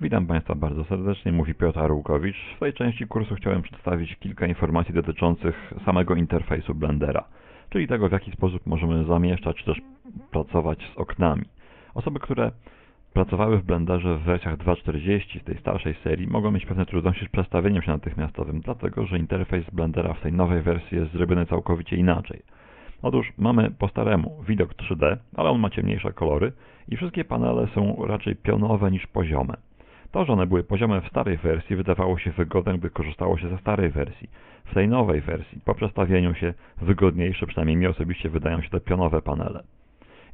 Witam Państwa bardzo serdecznie, mówi Piotr Arłukowicz. W tej części kursu chciałem przedstawić kilka informacji dotyczących samego interfejsu Blendera, czyli tego w jaki sposób możemy zamieszczać czy też pracować z oknami. Osoby, które pracowały w Blenderze w wersjach 2.40 z tej starszej serii mogą mieć pewne trudności z przestawieniem się natychmiastowym, dlatego że interfejs Blendera w tej nowej wersji jest zrobiony całkowicie inaczej. Otóż mamy po staremu widok 3D, ale on ma ciemniejsze kolory i wszystkie panele są raczej pionowe niż poziome. To, że one były poziome w starej wersji wydawało się wygodne, gdy korzystało się ze starej wersji. W tej nowej wersji, po przestawieniu się, wygodniejsze, przynajmniej mi osobiście, wydają się te pionowe panele.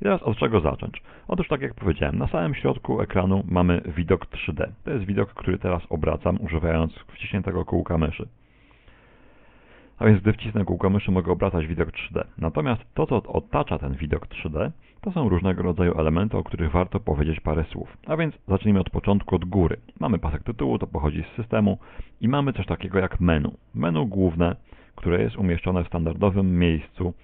I teraz od czego zacząć? Otóż tak jak powiedziałem, na samym środku ekranu mamy widok 3D. To jest widok, który teraz obracam, używając wciśniętego kółka myszy. A więc gdy wcisnę kółko myszy mogę obracać widok 3D. Natomiast to, co otacza ten widok 3D, to są różnego rodzaju elementy, o których warto powiedzieć parę słów. A więc zacznijmy od początku, od góry. Mamy pasek tytułu, to pochodzi z systemu i mamy coś takiego jak menu. Menu główne, które jest umieszczone w standardowym miejscu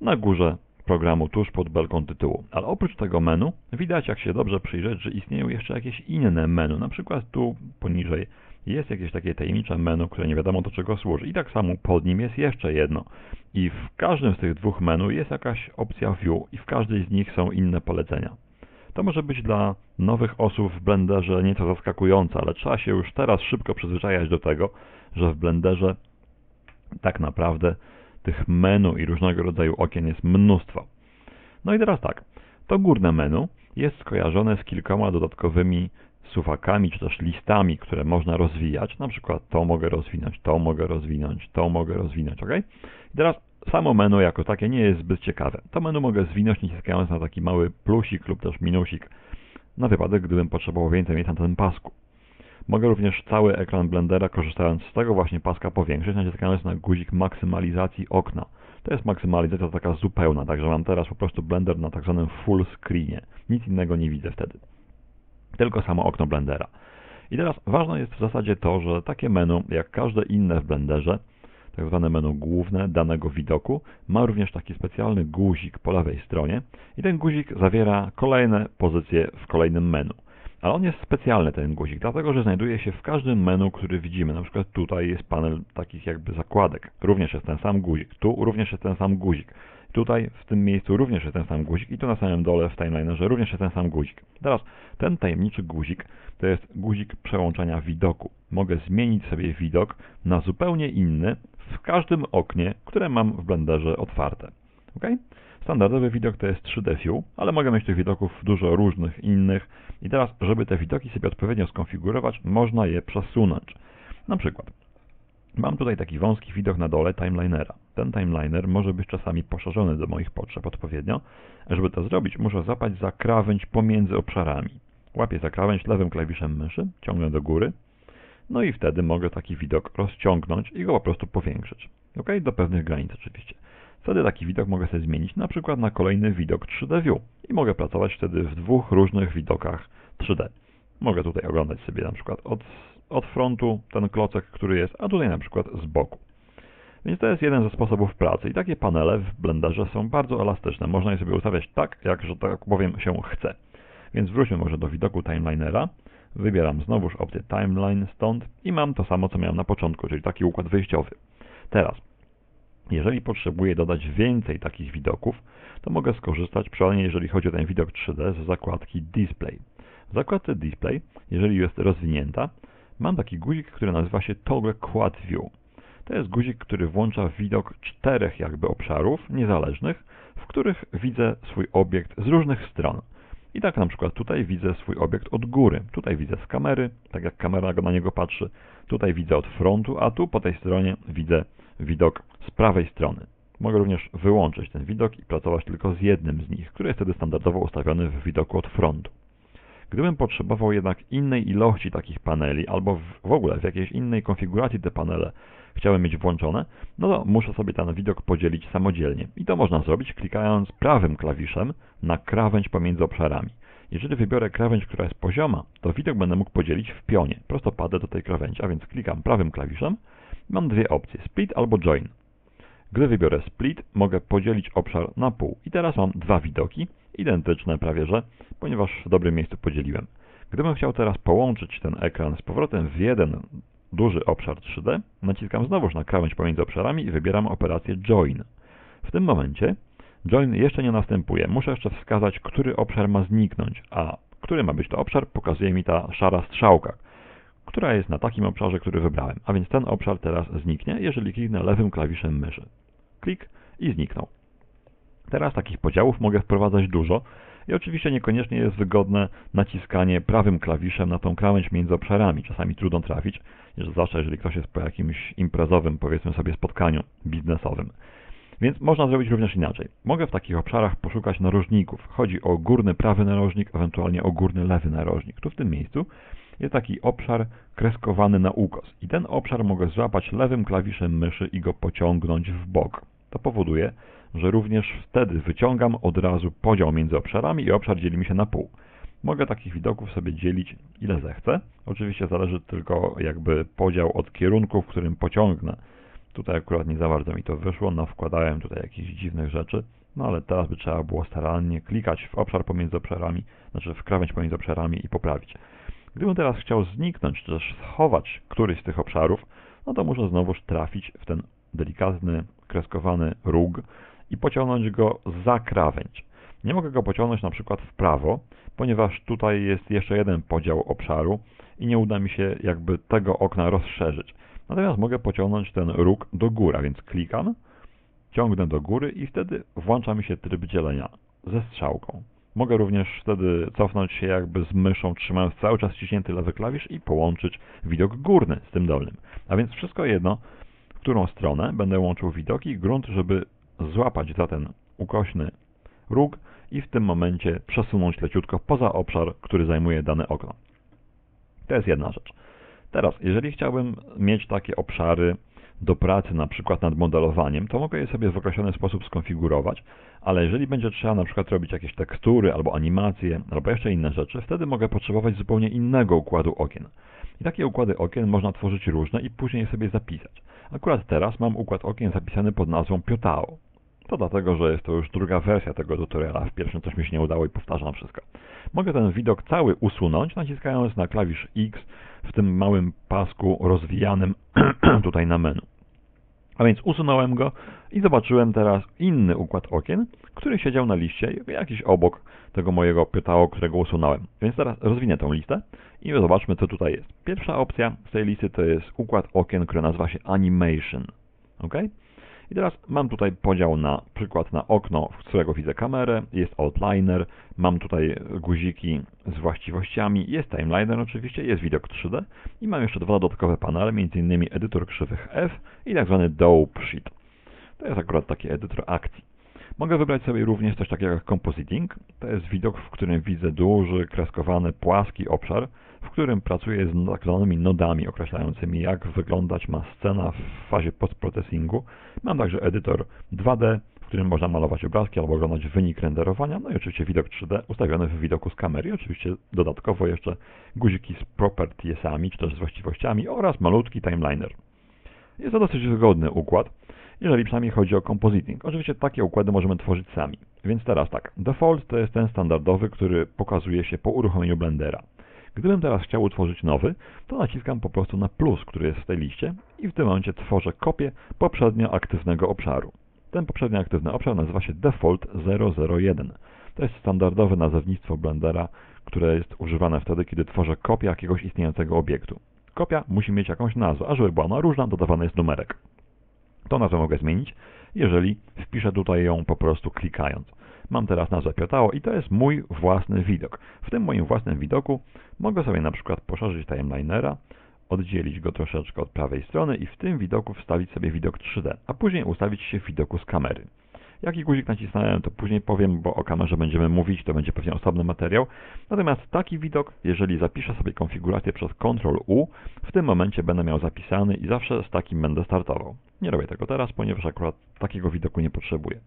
na górze programu tuż pod belką tytułu. Ale oprócz tego menu widać, jak się dobrze przyjrzeć, że istnieją jeszcze jakieś inne menu. Na przykład tu poniżej jest jakieś takie tajemnicze menu, które nie wiadomo do czego służy. I tak samo pod nim jest jeszcze jedno. I w każdym z tych dwóch menu jest jakaś opcja View i w każdej z nich są inne polecenia. To może być dla nowych osób w Blenderze nieco zaskakujące, ale trzeba się już teraz szybko przyzwyczajać do tego, że w Blenderze tak naprawdę tych menu i różnego rodzaju okien jest mnóstwo. No i teraz tak, to górne menu jest skojarzone z kilkoma dodatkowymi suwakami czy też listami, które można rozwijać. Na przykład to mogę rozwinąć, to mogę rozwinąć, to mogę rozwinąć, ok? I teraz samo menu jako takie nie jest zbyt ciekawe. To menu mogę zwinąć naciskając na taki mały plusik lub też minusik na wypadek, gdybym potrzebował więcej miejsca na tym pasku. Mogę również cały ekran Blendera korzystając z tego właśnie paska powiększyć, naciskając na guzik maksymalizacji okna. To jest maksymalizacja taka zupełna, także mam teraz po prostu Blender na tak zwanym full screenie. Nic innego nie widzę wtedy tylko samo okno Blendera. I teraz ważne jest w zasadzie to, że takie menu, jak każde inne w Blenderze, tak zwane menu główne danego widoku, ma również taki specjalny guzik po lewej stronie i ten guzik zawiera kolejne pozycje w kolejnym menu. Ale on jest specjalny ten guzik, dlatego że znajduje się w każdym menu, który widzimy. Na przykład tutaj jest panel takich jakby zakładek. Również jest ten sam guzik. Tu również jest ten sam guzik. Tutaj w tym miejscu również jest ten sam guzik i tu na samym dole w timelinerze również jest ten sam guzik. Teraz ten tajemniczy guzik to jest guzik przełączania widoku. Mogę zmienić sobie widok na zupełnie inny w każdym oknie, które mam w Blenderze otwarte. Ok? Standardowy widok to jest 3D View, ale mogę mieć tych widoków dużo różnych innych i teraz, żeby te widoki sobie odpowiednio skonfigurować, można je przesunąć. Na przykład Mam tutaj taki wąski widok na dole timelinera. Ten timeliner może być czasami poszerzony do moich potrzeb odpowiednio. Żeby to zrobić, muszę zapać za krawędź pomiędzy obszarami. Łapię za krawędź lewym klawiszem myszy, ciągnę do góry, no i wtedy mogę taki widok rozciągnąć i go po prostu powiększyć. Ok, do pewnych granic oczywiście. Wtedy taki widok mogę sobie zmienić na przykład na kolejny widok 3D View i mogę pracować wtedy w dwóch różnych widokach 3D. Mogę tutaj oglądać sobie na przykład od od frontu ten klocek, który jest, a tutaj na przykład z boku. Więc to jest jeden ze sposobów pracy i takie panele w Blenderze są bardzo elastyczne. Można je sobie ustawiać tak, jak, że tak powiem, się chce. Więc wróćmy może do widoku timelinera. Wybieram znowuż opcję timeline stąd i mam to samo, co miałem na początku, czyli taki układ wyjściowy. Teraz, jeżeli potrzebuję dodać więcej takich widoków, to mogę skorzystać, przynajmniej jeżeli chodzi o ten widok 3D, z zakładki Display. W zakładce Display, jeżeli jest rozwinięta, mam taki guzik, który nazywa się Toggle Quad View. To jest guzik, który włącza widok czterech jakby obszarów niezależnych, w których widzę swój obiekt z różnych stron. I tak na przykład tutaj widzę swój obiekt od góry. Tutaj widzę z kamery, tak jak kamera na niego patrzy. Tutaj widzę od frontu, a tu po tej stronie widzę widok z prawej strony. Mogę również wyłączyć ten widok i pracować tylko z jednym z nich, który jest wtedy standardowo ustawiony w widoku od frontu. Gdybym potrzebował jednak innej ilości takich paneli, albo w ogóle w jakiejś innej konfiguracji te panele chciałem mieć włączone, no to muszę sobie ten widok podzielić samodzielnie. I to można zrobić klikając prawym klawiszem na krawędź pomiędzy obszarami. Jeżeli wybiorę krawędź, która jest pozioma, to widok będę mógł podzielić w pionie. Prosto padę do tej krawędzi, a więc klikam prawym klawiszem. Mam dwie opcje, split albo join. Gdy wybiorę split, mogę podzielić obszar na pół. I teraz mam dwa widoki, identyczne prawie że, ponieważ w dobrym miejscu podzieliłem. Gdybym chciał teraz połączyć ten ekran z powrotem w jeden duży obszar 3D, naciskam znowuż na krawędź pomiędzy obszarami i wybieram operację Join. W tym momencie Join jeszcze nie następuje. Muszę jeszcze wskazać, który obszar ma zniknąć, a który ma być to obszar, pokazuje mi ta szara strzałka, która jest na takim obszarze, który wybrałem. A więc ten obszar teraz zniknie, jeżeli kliknę lewym klawiszem myszy. Klik i zniknął. Teraz takich podziałów mogę wprowadzać dużo i oczywiście niekoniecznie jest wygodne naciskanie prawym klawiszem na tą krawędź między obszarami. Czasami trudno trafić, zwłaszcza jeżeli ktoś jest po jakimś imprezowym, powiedzmy sobie, spotkaniu biznesowym. Więc można zrobić również inaczej. Mogę w takich obszarach poszukać narożników. Chodzi o górny prawy narożnik, ewentualnie o górny lewy narożnik. Tu w tym miejscu jest taki obszar kreskowany na ukos. I ten obszar mogę złapać lewym klawiszem myszy i go pociągnąć w bok. To powoduje, że również wtedy wyciągam od razu podział między obszarami i obszar dzieli mi się na pół. Mogę takich widoków sobie dzielić ile zechcę. Oczywiście zależy tylko jakby podział od kierunku, w którym pociągnę. Tutaj akurat nie za bardzo mi to wyszło, no wkładałem tutaj jakieś dziwnych rzeczy, no ale teraz by trzeba było starannie klikać w obszar pomiędzy obszarami, znaczy w krawędź pomiędzy obszarami i poprawić. Gdybym teraz chciał zniknąć, czy też schować któryś z tych obszarów, no to muszę znowuż trafić w ten delikatny, kreskowany róg i pociągnąć go za krawędź. Nie mogę go pociągnąć na przykład w prawo, ponieważ tutaj jest jeszcze jeden podział obszaru i nie uda mi się jakby tego okna rozszerzyć. Natomiast mogę pociągnąć ten róg do góry, więc klikam, ciągnę do góry i wtedy włącza mi się tryb dzielenia ze strzałką. Mogę również wtedy cofnąć się jakby z myszą, trzymając cały czas ściśnięty lewy klawisz i połączyć widok górny z tym dolnym. A więc wszystko jedno, w którą stronę będę łączył widoki, grunt, żeby złapać za ten ukośny róg i w tym momencie przesunąć leciutko poza obszar, który zajmuje dane okno. To jest jedna rzecz. Teraz, jeżeli chciałbym mieć takie obszary do pracy na przykład nad modelowaniem, to mogę je sobie w określony sposób skonfigurować, ale jeżeli będzie trzeba na przykład robić jakieś tekstury albo animacje, albo jeszcze inne rzeczy, wtedy mogę potrzebować zupełnie innego układu okien. I takie układy okien można tworzyć różne i później sobie zapisać. Akurat teraz mam układ okien zapisany pod nazwą Piotao. To dlatego, że jest to już druga wersja tego tutoriala. W pierwszym coś mi się nie udało i powtarzam wszystko. Mogę ten widok cały usunąć, naciskając na klawisz X w tym małym pasku rozwijanym tutaj na menu. A więc usunąłem go i zobaczyłem teraz inny układ okien, który siedział na liście jakiś obok tego mojego pytału, którego usunąłem. Więc teraz rozwinę tą listę i zobaczmy, co tutaj jest. Pierwsza opcja z tej listy to jest układ okien, który nazywa się Animation. OK? I teraz mam tutaj podział na przykład na okno, z którego widzę kamerę, jest outliner, mam tutaj guziki z właściwościami, jest timeliner oczywiście, jest widok 3D i mam jeszcze dwa dodatkowe panele, m.in. edytor krzywych F i tak zwany Dope Sheet. To jest akurat taki edytor akcji. Mogę wybrać sobie również coś takiego jak compositing. To jest widok, w którym widzę duży, kreskowany, płaski obszar, w którym pracuję z tak zwanymi nodami określającymi, jak wyglądać ma scena w fazie postprocessingu. Mam także edytor 2D, w którym można malować obrazki albo oglądać wynik renderowania, no i oczywiście widok 3D ustawiony w widoku z kamery. Oczywiście dodatkowo jeszcze guziki z propertiesami, czy też z właściwościami oraz malutki timeliner. Jest to dosyć wygodny układ, jeżeli przynajmniej chodzi o compositing. Oczywiście takie układy możemy tworzyć sami. Więc teraz tak, default to jest ten standardowy, który pokazuje się po uruchomieniu Blendera. Gdybym teraz chciał utworzyć nowy, to naciskam po prostu na plus, który jest w tej liście i w tym momencie tworzę kopię poprzednio aktywnego obszaru. Ten poprzednio aktywny obszar nazywa się Default 001. To jest standardowe nazewnictwo Blendera, które jest używane wtedy, kiedy tworzę kopię jakiegoś istniejącego obiektu. Kopia musi mieć jakąś nazwę, a żeby była ona różna, dodawany jest numerek. To nazwę mogę zmienić, jeżeli wpiszę tutaj ją po prostu klikając. Mam teraz nazwę Piotao i to jest mój własny widok. W tym moim własnym widoku mogę sobie na przykład poszerzyć timelinera, oddzielić go troszeczkę od prawej strony i w tym widoku wstawić sobie widok 3D, a później ustawić się w widoku z kamery. Jaki guzik nacisnąłem, to później powiem, bo o kamerze będziemy mówić, to będzie pewnie osobny materiał. Natomiast taki widok, jeżeli zapiszę sobie konfigurację przez Ctrl U, w tym momencie będę miał zapisany i zawsze z takim będę startował. Nie robię tego teraz, ponieważ akurat takiego widoku nie potrzebuję.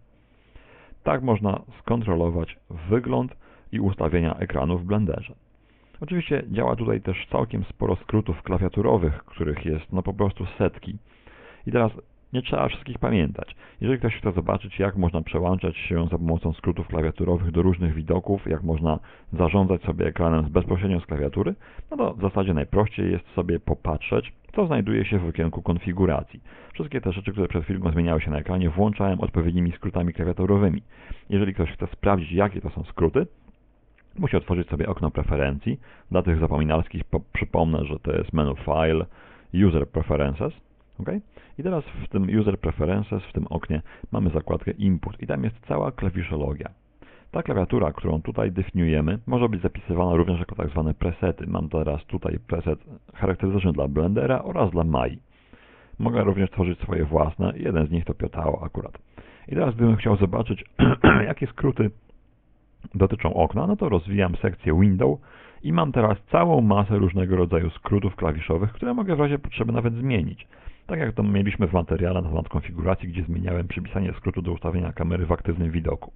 Tak można skontrolować wygląd i ustawienia ekranu w Blenderze. Oczywiście działa tutaj też całkiem sporo skrótów klawiaturowych, których jest no po prostu setki. I teraz Nie trzeba wszystkich pamiętać. Jeżeli ktoś chce zobaczyć, jak można przełączać się za pomocą skrótów klawiaturowych do różnych widoków, jak można zarządzać sobie ekranem bezpośrednio z klawiatury, no to w zasadzie najprościej jest sobie popatrzeć, co znajduje się w okienku konfiguracji. Wszystkie te rzeczy, które przed chwilą zmieniały się na ekranie, włączałem odpowiednimi skrótami klawiaturowymi. Jeżeli ktoś chce sprawdzić, jakie to są skróty, musi otworzyć sobie okno preferencji. Dla tych zapominalskich przypomnę, że to jest menu File, User Preferences. Okay? I teraz w tym User Preferences, w tym oknie mamy zakładkę Input i tam jest cała klawiszologia. Ta klawiatura, którą tutaj definiujemy, może być zapisywana również jako tak zwane presety. Mam teraz tutaj preset charakterystyczny dla Blendera oraz dla Mai. Mogę również tworzyć swoje własne, jeden z nich to Piotało akurat. I teraz gdybym chciał zobaczyć, jakie skróty dotyczą okna, no to rozwijam sekcję Window i mam teraz całą masę różnego rodzaju skrótów klawiszowych, które mogę w razie potrzeby nawet zmienić. Tak jak to mieliśmy w materiale na temat konfiguracji, gdzie zmieniałem przypisanie skrótu do ustawienia kamery w aktywnym widoku.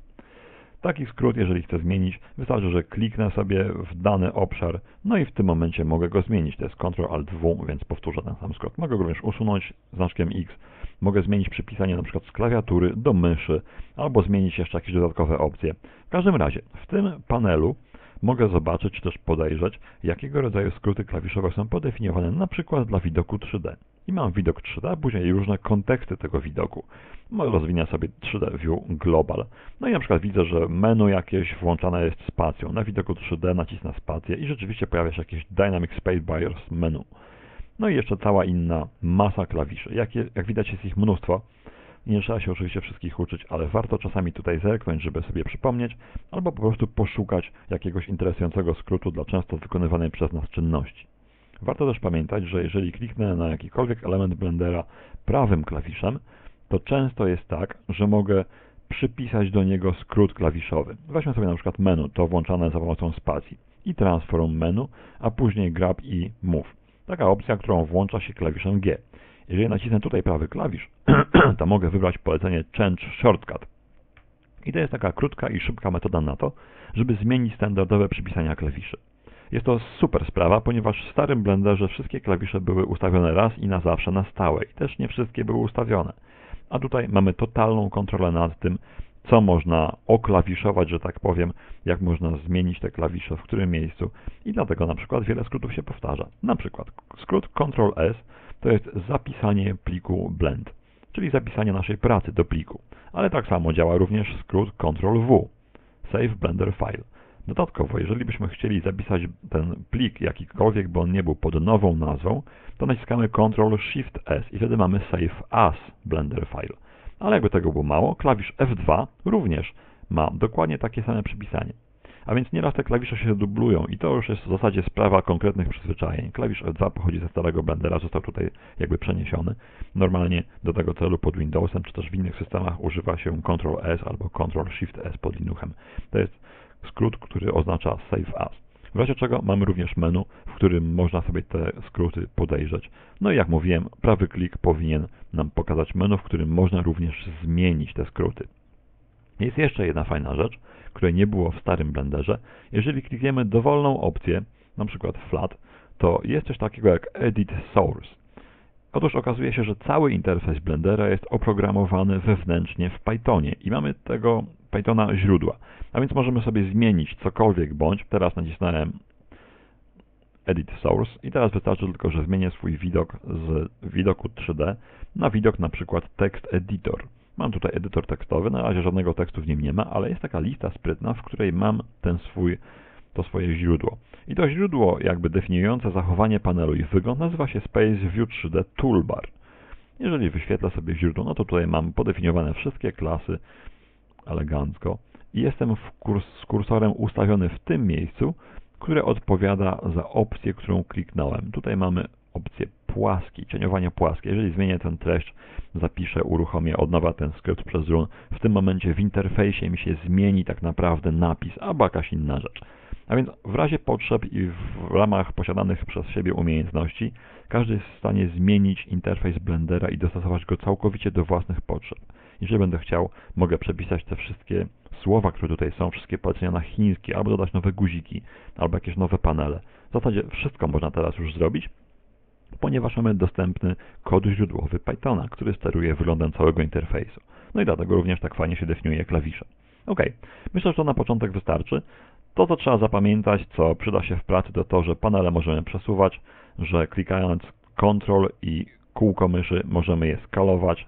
Taki skrót, jeżeli chcę zmienić, wystarczy, że kliknę sobie w dany obszar, no i w tym momencie mogę go zmienić. To jest Ctrl-Alt-W, więc powtórzę ten sam skrót. Mogę go również usunąć znaczkiem X. Mogę zmienić przypisanie przykład z klawiatury do myszy, albo zmienić jeszcze jakieś dodatkowe opcje. W każdym razie, w tym panelu mogę zobaczyć czy też podejrzeć, jakiego rodzaju skróty klawiszowe są podefiniowane przykład dla widoku 3D. I mam widok 3D, a później różne konteksty tego widoku. Rozwinę sobie 3D View Global. No i na przykład widzę, że menu jakieś włączane jest spacją. Na widoku 3D nacisnę spację i rzeczywiście pojawia się jakieś Dynamic Space Bars menu. No i jeszcze cała inna masa klawiszy. Jak, je, jak widać jest ich mnóstwo. Nie trzeba się oczywiście wszystkich uczyć, ale warto czasami tutaj zerknąć, żeby sobie przypomnieć, albo po prostu poszukać jakiegoś interesującego skrótu dla często wykonywanej przez nas czynności. Warto też pamiętać, że jeżeli kliknę na jakikolwiek element Blendera prawym klawiszem, to często jest tak, że mogę przypisać do niego skrót klawiszowy. Weźmy sobie na przykład menu, to włączane za pomocą spacji i transform menu, a później grab i move. Taka opcja, którą włącza się klawiszem G. Jeżeli nacisnę tutaj prawy klawisz, to mogę wybrać polecenie Change Shortcut. I to jest taka krótka i szybka metoda na to, żeby zmienić standardowe przypisania klawiszy. Jest to super sprawa, ponieważ w starym Blenderze wszystkie klawisze były ustawione raz i na zawsze na stałe i też nie wszystkie były ustawione. A tutaj mamy totalną kontrolę nad tym, co można oklawiszować, że tak powiem, jak można zmienić te klawisze, w którym miejscu i dlatego na przykład wiele skrótów się powtarza. Na przykład skrót Ctrl S to jest zapisanie pliku blend, czyli zapisanie naszej pracy do pliku, ale tak samo działa również skrót Ctrl V, Save Blender File. Dodatkowo, jeżeli byśmy chcieli zapisać ten plik jakikolwiek, bo on nie był pod nową nazwą, to naciskamy Ctrl Shift S i wtedy mamy Save As Blender File. Ale jakby tego było mało, klawisz F2 również ma dokładnie takie same przypisanie. A więc nieraz te klawisze się dublują i to już jest w zasadzie sprawa konkretnych przyzwyczajeń. Klawisz F2 pochodzi ze starego Blendera, został tutaj jakby przeniesiony. Normalnie do tego celu pod Windowsem czy też w innych systemach używa się Ctrl S albo Ctrl Shift S pod Linuxem. To jest skrót, który oznacza Save As. W razie czego mamy również menu, w którym można sobie te skróty podejrzeć. No i jak mówiłem, prawy klik powinien nam pokazać menu, w którym można również zmienić te skróty. Jest jeszcze jedna fajna rzecz, której nie było w starym Blenderze. Jeżeli klikniemy dowolną opcję, na przykład Flat, to jest coś takiego jak Edit Source. Otóż okazuje się, że cały interfejs Blendera jest oprogramowany wewnętrznie w Pythonie i mamy tego Pythona źródła. A więc możemy sobie zmienić cokolwiek bądź. Teraz nacisnąłem Edit Source i teraz wystarczy tylko, że zmienię swój widok z widoku 3D na widok na przykład Text Editor. Mam tutaj edytor tekstowy, na razie żadnego tekstu w nim nie ma, ale jest taka lista sprytna, w której mam ten swój, to swoje źródło. I to źródło, jakby definiujące zachowanie panelu i wygląd, nazywa się Space View 3D Toolbar. Jeżeli wyświetlę sobie źródło, no to tutaj mam podefiniowane wszystkie klasy elegancko i jestem kurs, z kursorem ustawiony w tym miejscu, które odpowiada za opcję, którą kliknąłem. Tutaj mamy opcję płaski, cieniowanie płaskie. Jeżeli zmienię tę treść, zapiszę, uruchomię od nowa ten skrypt przez run, w tym momencie w interfejsie mi się zmieni tak naprawdę napis albo jakaś inna rzecz. A więc w razie potrzeb i w ramach posiadanych przez siebie umiejętności, każdy jest w stanie zmienić interfejs Blendera i dostosować go całkowicie do własnych potrzeb. Jeżeli będę chciał, mogę przepisać te wszystkie słowa, które tutaj są, wszystkie polecenia na chiński, albo dodać nowe guziki, albo jakieś nowe panele. W zasadzie wszystko można teraz już zrobić, ponieważ mamy dostępny kod źródłowy Pythona, który steruje wyglądem całego interfejsu. No i dlatego również tak fajnie się definiuje klawisze. Ok, myślę, że to na początek wystarczy. To, co trzeba zapamiętać, co przyda się w pracy, to to, że panele możemy przesuwać, że klikając Ctrl i kółko myszy możemy je skalować,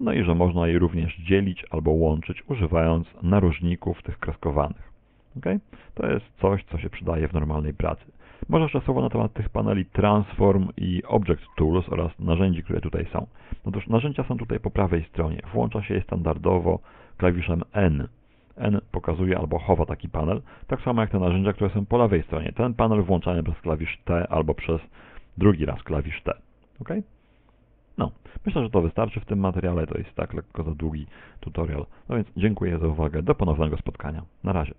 no i że można je również dzielić albo łączyć, używając narożników tych kreskowanych. Ok? To jest coś, co się przydaje w normalnej pracy. Może jeszcze słowo na temat tych paneli Transform i Object Tools oraz narzędzi, które tutaj są. Otóż narzędzia są tutaj po prawej stronie. Włącza się je standardowo klawiszem N. N pokazuje albo chowa taki panel, tak samo jak te narzędzia, które są po lewej stronie. Ten panel włączany przez klawisz T albo przez drugi raz klawisz T. Ok? No, myślę, że to wystarczy w tym materiale. To jest tak lekko za długi tutorial. No więc dziękuję za uwagę. Do ponownego spotkania. Na razie.